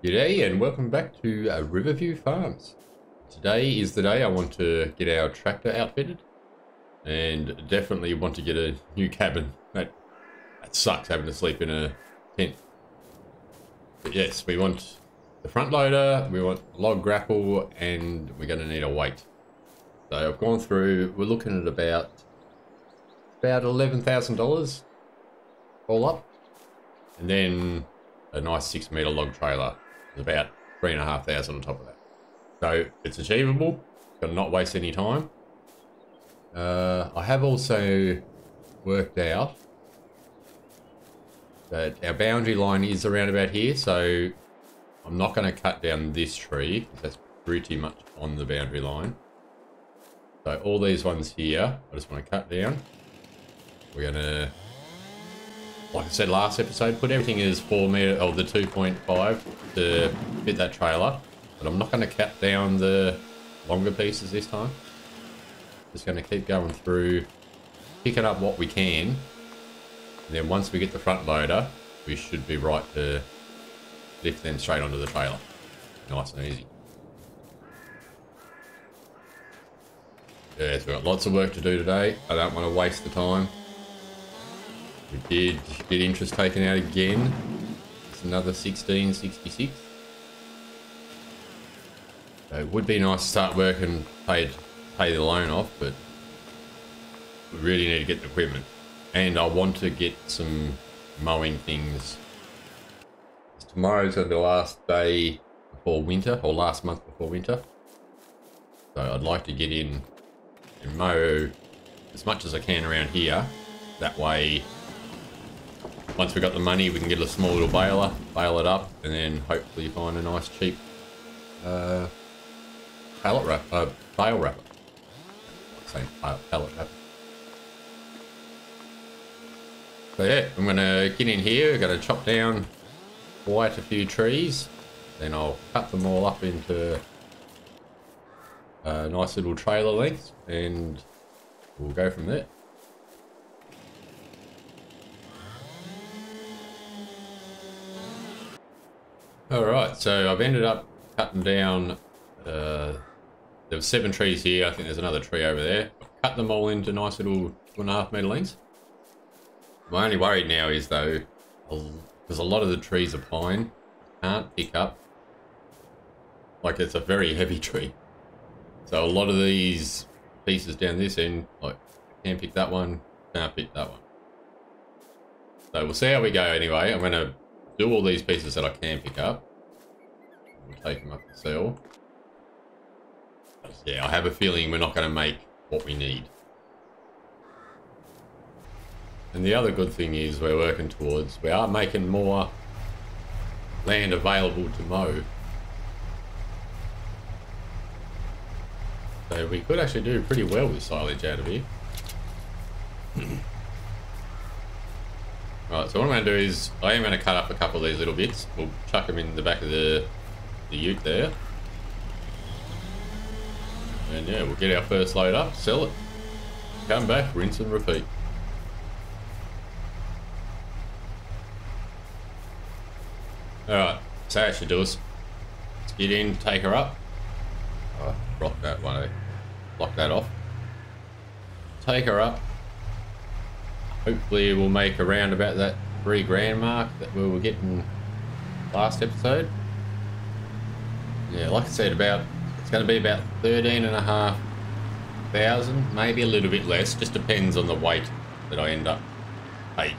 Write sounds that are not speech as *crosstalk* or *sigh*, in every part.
G'day and welcome back to uh, Riverview Farms. Today is the day I want to get our tractor outfitted and definitely want to get a new cabin. That, that sucks having to sleep in a tent. But yes, we want the front loader, we want log grapple and we're going to need a weight. So I've gone through, we're looking at about about $11,000 all up. And then a nice six meter log trailer about three and a half thousand on top of that. So it's achievable. Got to not waste any time. Uh, I have also worked out that our boundary line is around about here, so I'm not going to cut down this tree because that's pretty much on the boundary line. So all these ones here, I just want to cut down. We're going to like I said last episode, put everything as 4 meter, or the 2.5 to fit that trailer. But I'm not going to cut down the longer pieces this time. Just going to keep going through, picking up what we can. And then once we get the front loader, we should be right to lift them straight onto the trailer. Nice and easy. Yeah, so we've got lots of work to do today. I don't want to waste the time. We did get interest taken out again. It's another 1666. So it would be nice to start work and pay, pay the loan off, but we really need to get the equipment. And I want to get some mowing things. Tomorrow's the last day before winter, or last month before winter. So I'd like to get in and mow as much as I can around here. That way once we've got the money, we can get a small little baler, bale it up, and then hopefully find a nice cheap uh, pallet wrap, uh, bale wrapper. Same pallet wrap. So yeah, I'm gonna get in here. I'm gonna chop down quite a few trees. Then I'll cut them all up into a nice little trailer length, and we'll go from there. Alright, so I've ended up cutting down, uh, there were seven trees here, I think there's another tree over there. I've cut them all into nice little two and a half metre lengths. My only worry now is though, because a lot of the trees are pine, can't pick up, like it's a very heavy *laughs* tree. So a lot of these pieces down this end, like, can't pick that one, can't pick that one. So we'll see how we go anyway. I'm going to do all these pieces that I can pick up. We'll take them up the cell. Yeah, I have a feeling we're not going to make what we need. And the other good thing is we're working towards, we are making more land available to mow. So we could actually do pretty well with silage out of here. Right, so what I'm going to do is, I am going to cut up a couple of these little bits. We'll chuck them in the back of the, the ute there. And yeah, we'll get our first load up, sell it, come back, rinse and repeat. Alright, so that should do us. Let's get in, take her up. Oh, that one, eh? Block that off. Take her up, hopefully we'll make around about that three grand mark that we were getting last episode. Yeah, like I said, about it's going to be about 13 and a half thousand, maybe a little bit less, just depends on the weight that I end up taking.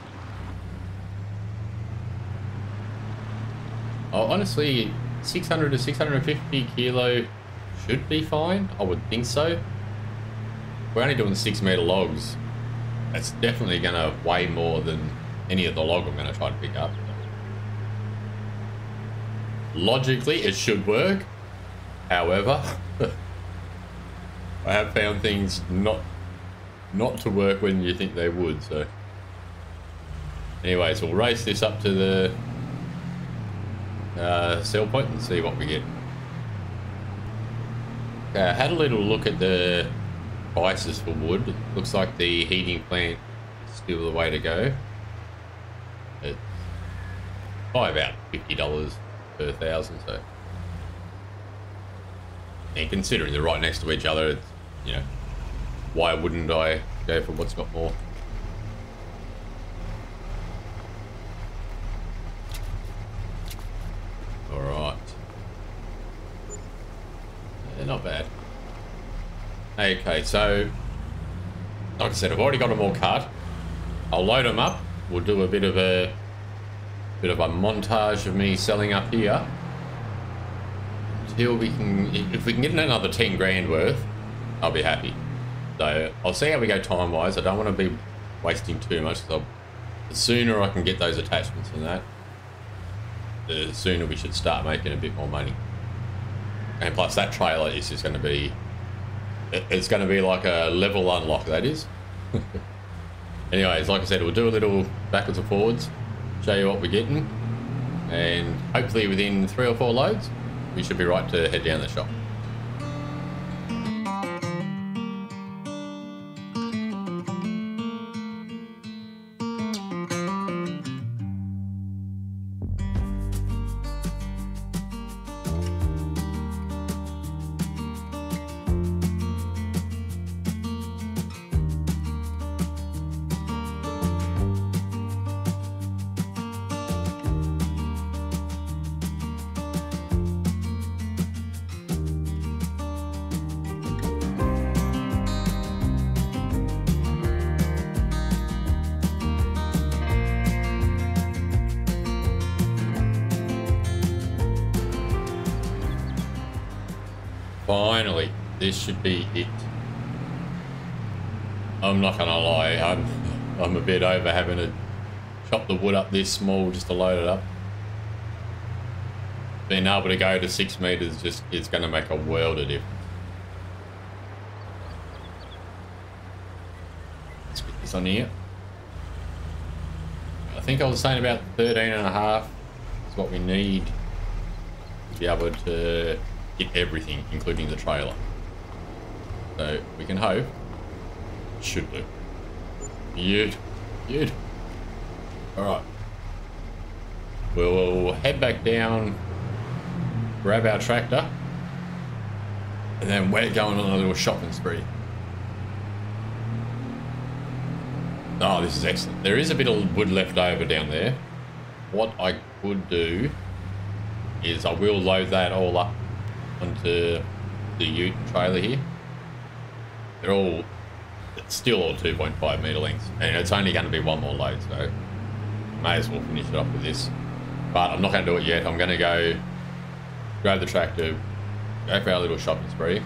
Oh, honestly, 600 to 650 kilo should be fine. I would think so. We're only doing six meter logs. That's definitely going to weigh more than any of the log I'm going to try to pick up. Logically, it should work. However, *laughs* I have found things not not to work when you think they would. So, anyways, we'll race this up to the uh, sell point and see what we get. I had a little look at the prices for wood. Looks like the heating plant is still the way to go. It's by about $50 per thousand, so. And considering they're right next to each other, you know, why wouldn't I go for what's got more? Alright. Yeah, not bad. Okay, so, like I said, I've already got them all cut. I'll load them up. We'll do a bit of a bit of a montage of me selling up here until we can, if we can get another 10 grand worth, I'll be happy. So I'll see how we go time wise. I don't want to be wasting too much. So the sooner I can get those attachments and that, the sooner we should start making a bit more money. And plus that trailer is just going to be, it's going to be like a level unlock, that is. *laughs* Anyways, like I said, we'll do a little backwards and forwards, show you what we're getting, and hopefully within three or four loads, we should be right to head down the shop. Finally, this should be it. I'm not gonna lie, I'm I'm a bit over having to chop the wood up this small just to load it up. Being able to go to six meters just is gonna make a world of difference. Let's get this on here. I think I was saying about 13 and a half is what we need to be able to everything, including the trailer. So we can hope. Should do. Good. Alright. We'll head back down, grab our tractor, and then we're going on a little shopping spree. Oh, this is excellent. There is a bit of wood left over down there. What I could do is I will load that all up onto the ute trailer here. They're all still all 2.5 meter lengths, and it's only going to be one more load, so may as well finish it off with this. But I'm not going to do it yet. I'm going to go grab the tractor, go for our little shopping spree,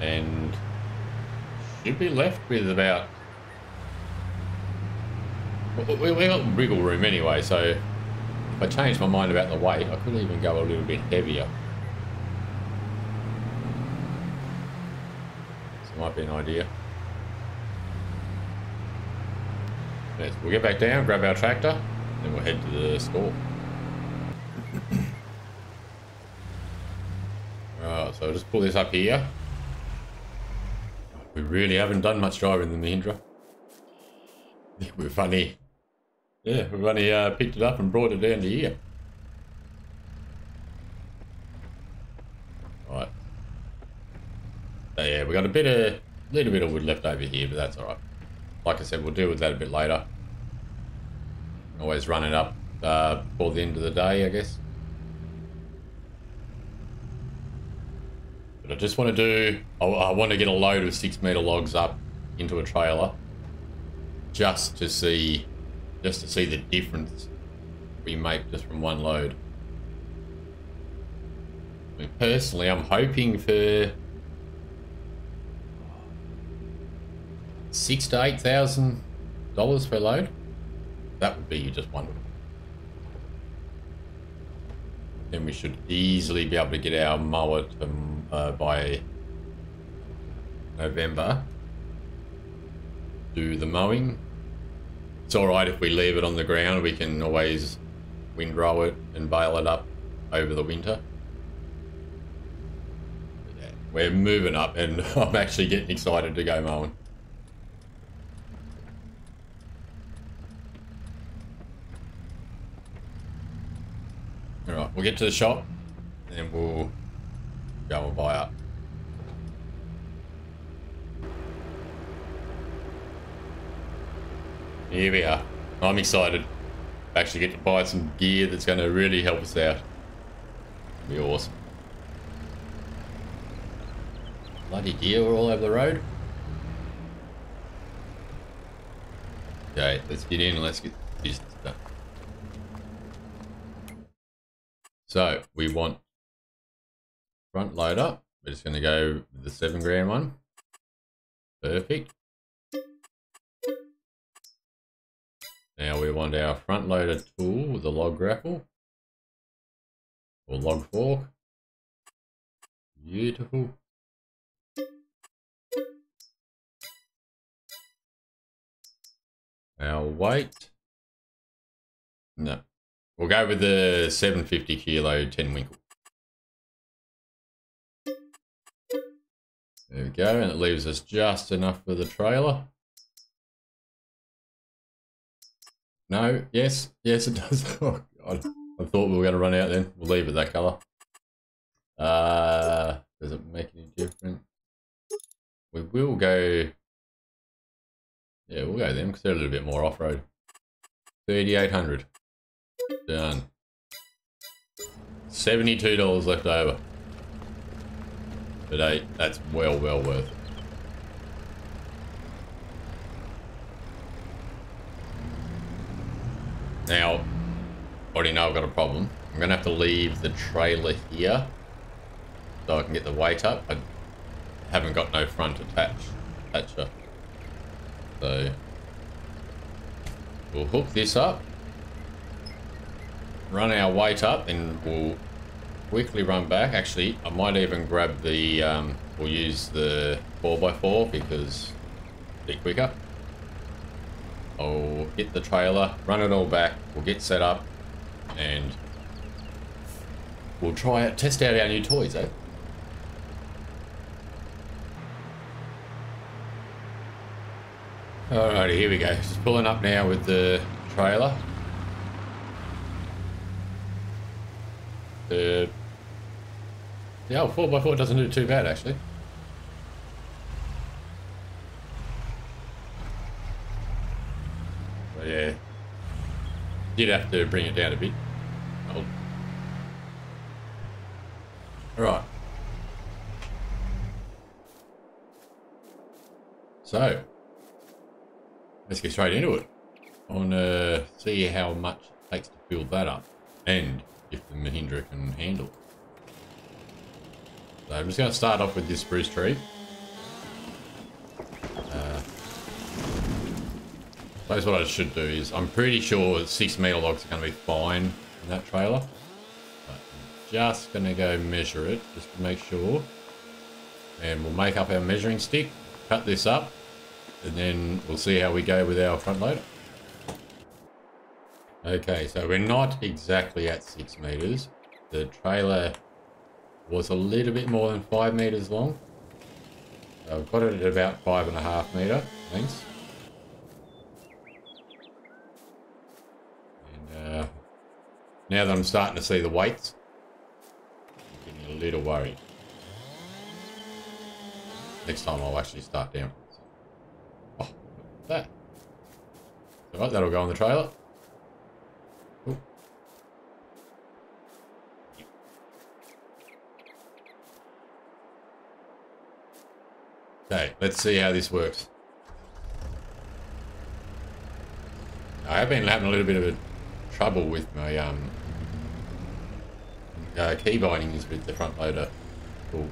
and should be left with about. We, we got wriggle room anyway, so I change my mind about the weight, I could even go a little bit heavier. This might be an idea. We'll get back down, grab our tractor, then we'll head to the store. *coughs* Right, so I'll just pull this up here. We really haven't done much driving in the Mahindra. *laughs* We're only yeah, we've only uh, picked it up and brought it down to here. Right. So yeah, we got a bit of, little bit of wood left over here, but that's all right. Like I said, we'll deal with that a bit later. Always run it up uh, before the end of the day, I guess. But I just want to do, I, I want to get a load of six meter logs up into a trailer just to see just to see the difference we make just from one load. I mean, personally, I'm hoping for six to eight thousand dollars per load. That would be just wonderful. Then we should easily be able to get our mower to, uh, by November. Do the mowing it's alright if we leave it on the ground, we can always windrow it and bale it up over the winter. We're moving up and *laughs* I'm actually getting excited to go mowing. Alright, we'll get to the shop, and we'll go and buy up. Here we are. I'm excited. Actually get to buy some gear that's going to really help us out. Be awesome. Bloody deer all over the road. Okay, let's get in and let's get this done. So we want front loader. We're just going to go the seven grand one. Perfect. Now we want our front loader tool with the log grapple or log fork. Beautiful. Our weight. No. We'll go with the 750 kilo Tenwinkel. There we go, and it leaves us just enough for the trailer. No, yes, yes it does. *laughs* Oh god, I thought we were going to run out then. We'll leave it that colour. Uh, does it make any difference? We will go yeah, we'll go them because they're a little bit more off-road. 3,800. Done. $72 left over. Today, that's well, well worth it. Now, already know I've got a problem. I'm going to have to leave the trailer here so I can get the weight up. I haven't got no front attach, attacher. So we'll hook this up, run our weight up, and we'll quickly run back. Actually, I might even grab the, um, we'll use the 4x4 because a bit quicker. I'll get the trailer, run it all back, we'll get set up, and we'll try it, test out our new toys, eh? Alrighty, here we go. Just pulling up now with the trailer. The yeah, 4x4 doesn't do too bad actually. But yeah, did have to bring it down a bit. Oh. Alright. So, let's get straight into it. I want to see how much it takes to build that up and if the Mahindra can handle it. So I'm just going to start off with this spruce tree. That's what I should do is I'm pretty sure six meter logs are going to be fine in that trailer. But I'm just going to go measure it just to make sure. And we'll make up our measuring stick, cut this up, and then we'll see how we go with our front loader. Okay, so we're not exactly at six meters. The trailer was a little bit more than five meters long. I've got it at about five and a half meter length. And uh, now that I'm starting to see the weights, I'm getting a little worried. Next time I'll actually start down Oh, that. Alright, that'll go on the trailer. Okay, let's see how this works. I have been having a little bit of a trouble with my um, uh, key bindings with the front loader. Cool.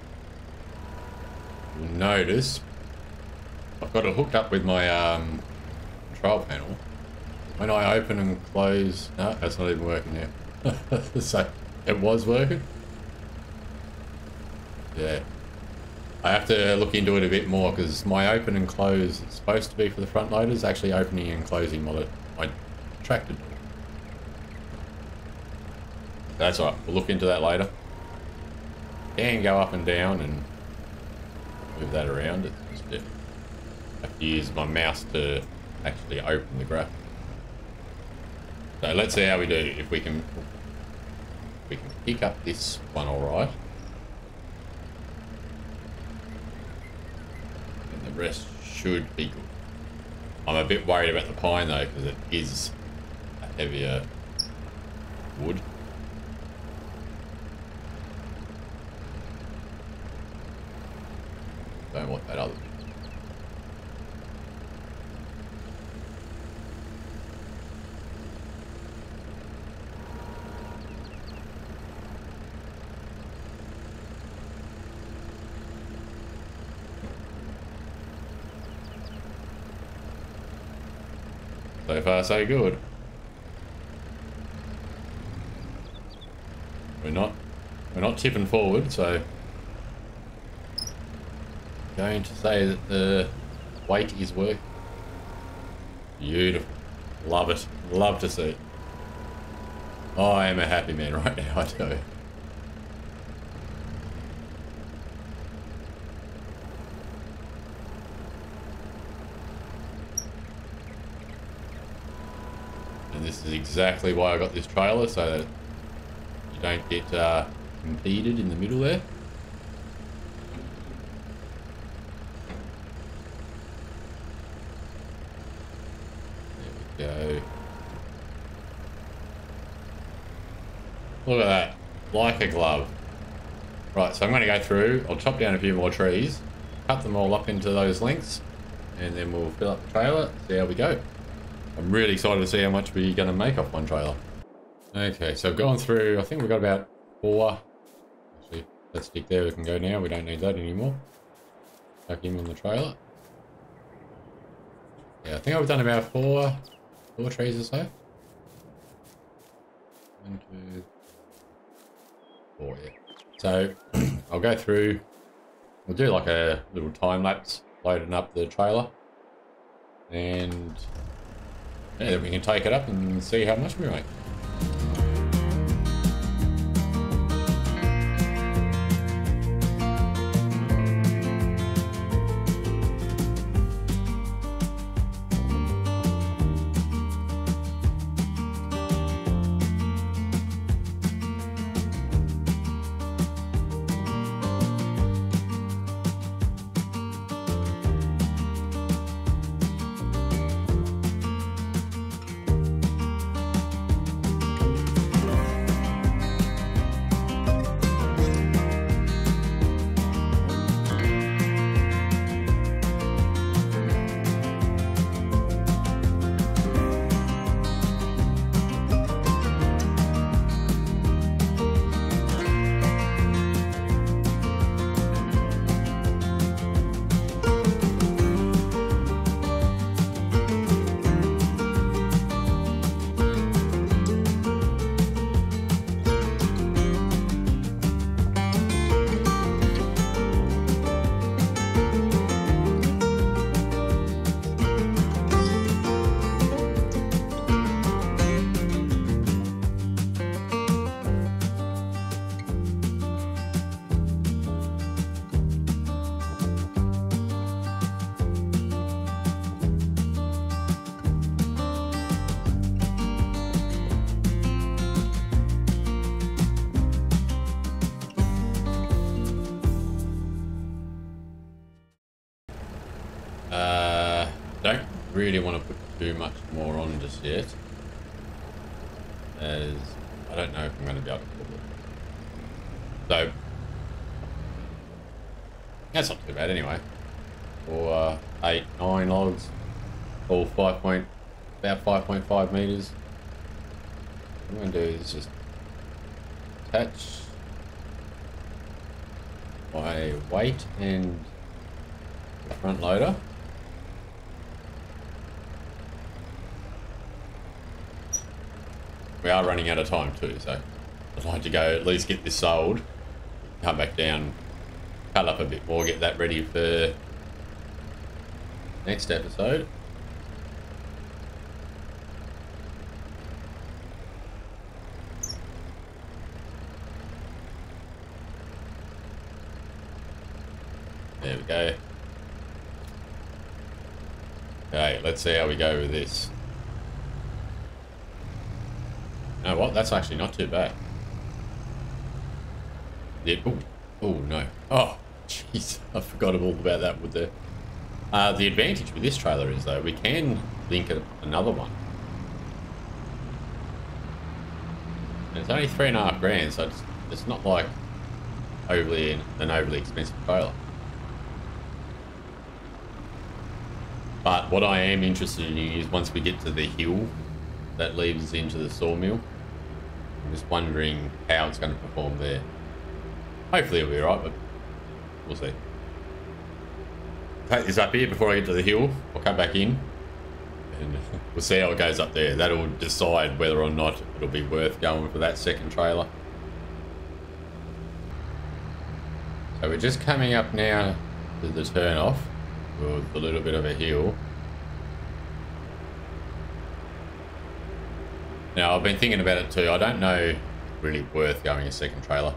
You'll notice I've got it hooked up with my um, control panel. When I open and close, no, that's not even working now. *laughs* so it was working. Yeah. I have to look into it a bit more because my open and close is supposed to be for the front loaders, actually opening and closing my, my tractor door. That's alright, we'll look into that later. And go up and down and move that around. It's just have to use my mouse to actually open the graph. So let's see how we do, if we can We can pick up this one all right. And the rest should be good. I'm a bit worried about the pine though, because it is a heavier wood. Don't want that other. So far, so good. We're not, we're not tipping forward, so going to say that the weight is working. Beautiful. Love it. Love to see. Oh, I am a happy man *laughs* right now, I tell you. And this is exactly why I got this trailer, so that you don't get uh, impeded in the middle there. Go. Look at that. Like a glove. Right, so I'm going to go through. I'll chop down a few more trees, cut them all up into those lengths, and then we'll fill up the trailer, see how we go. I'm really excited to see how much we're going to make off one trailer. Okay, so I've gone through, I think we've got about four. Actually, that stick there we can go now. We don't need that anymore. Back in on the trailer. Yeah, I think I've done about four, four or so. One, two, four, yeah. So *clears throat* I'll go through, we'll do like a little time lapse loading up the trailer. And yeah, then we can take it up and see how much we make. Really want to put too much more on just yet. As I don't know if I'm going to be able to pull it. So, that's not too bad anyway. For uh, eight, nine logs, all five point, about 5.5 meters. What I'm going to do is just attach my weight and the front loader. We are running out of time too, so I'd like to go at least get this sold, come back down, cut up a bit more, get that ready for next episode. There we go. Okay, let's see how we go with this. You know what? That's actually not too bad. Yeah. Oh, oh no. Oh, *laughs* jeez. I forgot all about that wood there. Uh, the advantage with this trailer is though we can link another one. And it's only three and a half grand, so it's, it's not like overly an overly expensive trailer. But what I am interested in is once we get to the hill that leads into the sawmill, I'm just wondering how it's going to perform there. Hopefully it'll be alright, but we'll see. Take this up here before I get to the hill. I'll come back in and *laughs* we'll see how it goes up there. That'll decide whether or not it'll be worth going for that second trailer. So we're just coming up now to the turn off with a little bit of a hill. Now I've been thinking about it too. I don't know really worth going a second trailer.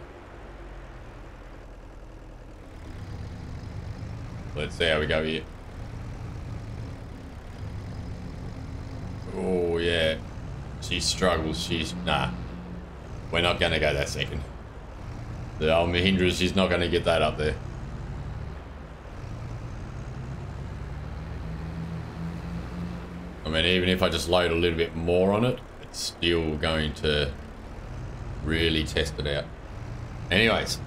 Let's see how we go here. Oh, yeah. She struggles. She's... Nah. We're not going to go that second. The old Mahindra, she's not going to get that up there. I mean, even if I just load a little bit more on it, still going to really test it out. Anyways,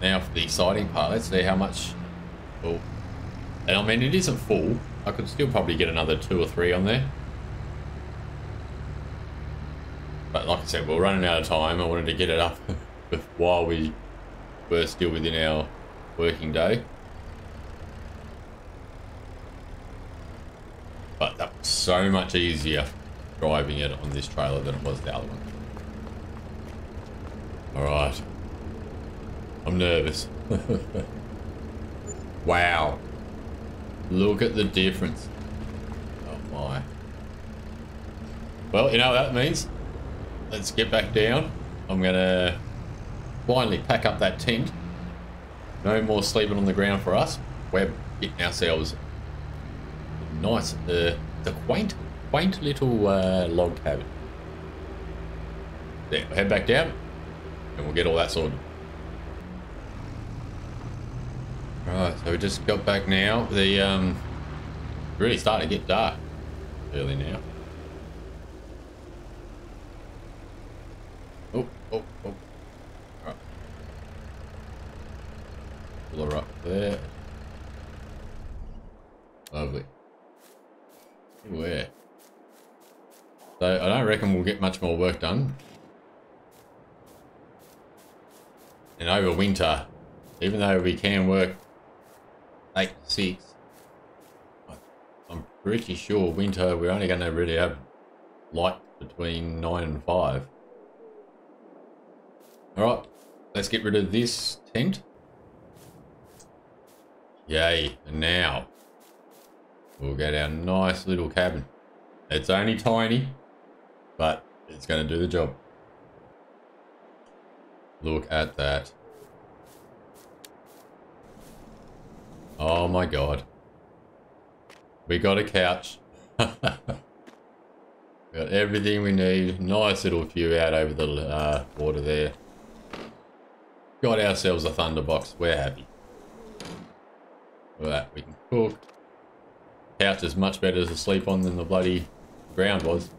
now for the exciting part. Let's see how much... Oh, and I mean, it isn't full. I could still probably get another two or three on there. But like I said, we're running out of time. I wanted to get it up *laughs* while we were still within our working day. But that was so much easier driving it on this trailer than it was the other one. Alright. I'm nervous. *laughs* wow. Look at the difference. Oh my. Well, you know what that means? Let's get back down. I'm gonna finally pack up that tent. No more sleeping on the ground for us. We're getting ourselves nice, uh, the quaint, quaint little uh, log cabin. There, head back down and we'll get all that sorted. Right, so we just got back now. The um, really starting to get dark early now. Oh, oh, oh. Right. Pull her up there. Lovely. Where? So I don't reckon we'll get much more work done. And over winter, even though we can work eight six. I'm pretty sure winter we're only going to really have light between nine and five. All right, let's get rid of this tent. Yay, and now we'll get our nice little cabin. It's only tiny, but it's going to do the job. Look at that. Oh my god. We got a couch. *laughs* got everything we need. Nice little view out over the uh, water there. Got ourselves a thunderbox. We're happy. Look that. We can cook. Couch is much better to sleep on than the bloody ground was.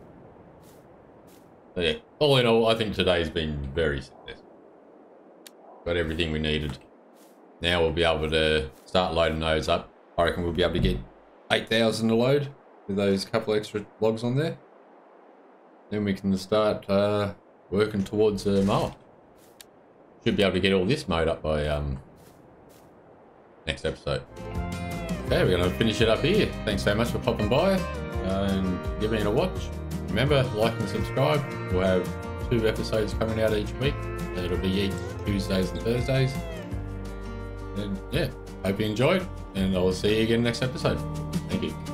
Yeah, all in all, I think today's been very successful. Got everything we needed. Now we'll be able to start loading those up. I reckon we'll be able to get 8,000 to load with those couple extra logs on there. Then we can start uh, working towards a mower. Should be able to get all this mowed up by um, next episode. Okay, we're going to finish it up here. Thanks so much for popping by and giving it a watch. Remember, like and subscribe. We'll have two episodes coming out each week. It'll be each Tuesdays and Thursdays. And yeah, hope you enjoyed, and I'll see you again next episode. Thank you.